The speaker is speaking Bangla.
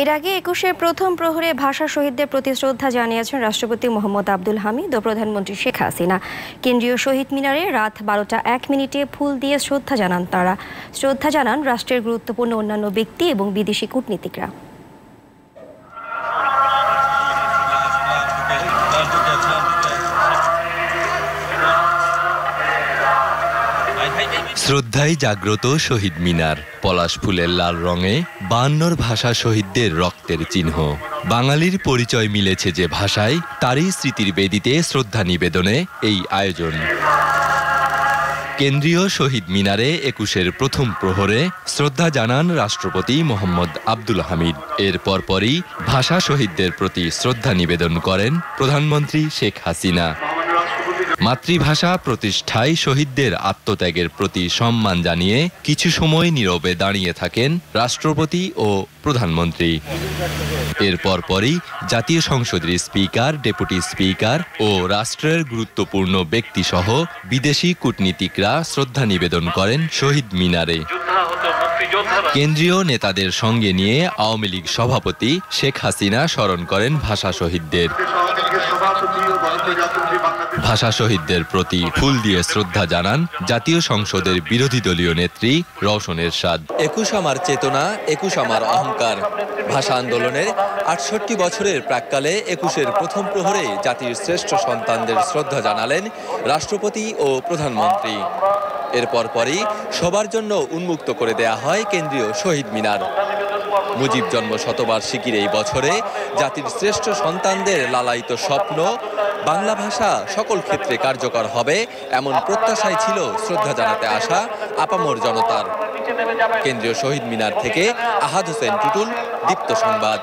এর আগে একুশের প্রথম প্রহরে ভাষা শহীদদের প্রতি শ্রদ্ধা জানিয়েছেন রাষ্ট্রপতি মোহাম্মদ আব্দুল হামিদ ও প্রধানমন্ত্রী শেখ হাসিনা। কেন্দ্রীয় শহীদ মিনারে রাত বারোটা এক মিনিটে ফুল দিয়ে শ্রদ্ধা জানান তারা। শ্রদ্ধা জানান রাষ্ট্রের গুরুত্বপূর্ণ অন্যান্য ব্যক্তি এবং বিদেশি কূটনীতিকরা। শ্রদ্ধায় জাগ্রত শহীদ মিনার। পলাশ ফুলের লাল রঙে বায়ান্নর ভাষা শহীদদের রক্তের চিহ্ন। বাঙালির পরিচয় মিলেছে যে ভাষায়, তারই স্মৃতির বেদিতে শ্রদ্ধা নিবেদনে এই আয়োজন। কেন্দ্রীয় শহীদ মিনারে একুশের প্রথম প্রহরে শ্রদ্ধা জানান রাষ্ট্রপতি মোহাম্মদ আব্দুল হামিদ। এর পরপরই ভাষা শহীদদের প্রতি শ্রদ্ধা নিবেদন করেন প্রধানমন্ত্রী শেখ হাসিনা। মাতৃভাষা প্রতিষ্ঠায় শহীদদের আত্মত্যাগের প্রতি সম্মান জানিয়ে কিছু সময় নীরবে দাঁড়িয়ে থাকেন রাষ্ট্রপতি ও প্রধানমন্ত্রী। এরপর পরই জাতীয় সংসদের স্পিকার, ডেপুটি স্পিকার ও রাষ্ট্রের গুরুত্বপূর্ণ ব্যক্তিসহ বিদেশি কূটনীতিকরা শ্রদ্ধা নিবেদন করেন শহীদ মিনারে। কেন্দ্রীয় নেতাদের সঙ্গে নিয়ে আওয়ামী লীগ সভাপতি শেখ হাসিনা স্মরণ করেন ভাষা শহীদদের। ভাষা শহীদদের প্রতি ফুল দিয়ে শ্রদ্ধা জানান জাতীয় সংসদের বিরোধী দলীয় নেত্রী রওশন এরশাদ। একুশ আমার চেতনা একুশ আমার অহংকার। ভাষা আন্দোলনের আটষট্টি বছরের প্রাককালে একুশের প্রথম প্রহরে জাতির শ্রেষ্ঠ সন্তানদের শ্রদ্ধা জানালেন রাষ্ট্রপতি ও প্রধানমন্ত্রী। এরপর পরই সবার জন্য উন্মুক্ত করে দেয়া হয় কেন্দ্রীয় শহীদ মিনার। মুজিব জন্ম শতবার্ষিকীর এই বছরে জাতির শ্রেষ্ঠ সন্তানদের লালায়িত স্বপ্ন, বাংলা ভাষা সকল ক্ষেত্রে কার্যকর হবে, এমন প্রত্যাশাই ছিল শ্রদ্ধা জানাতে আসা আপামর জনতার। কেন্দ্রীয় শহীদ মিনার থেকে আহাদ হোসেন টুটুল, দীপ্ত সংবাদ।